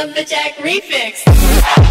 of the Jack Refix.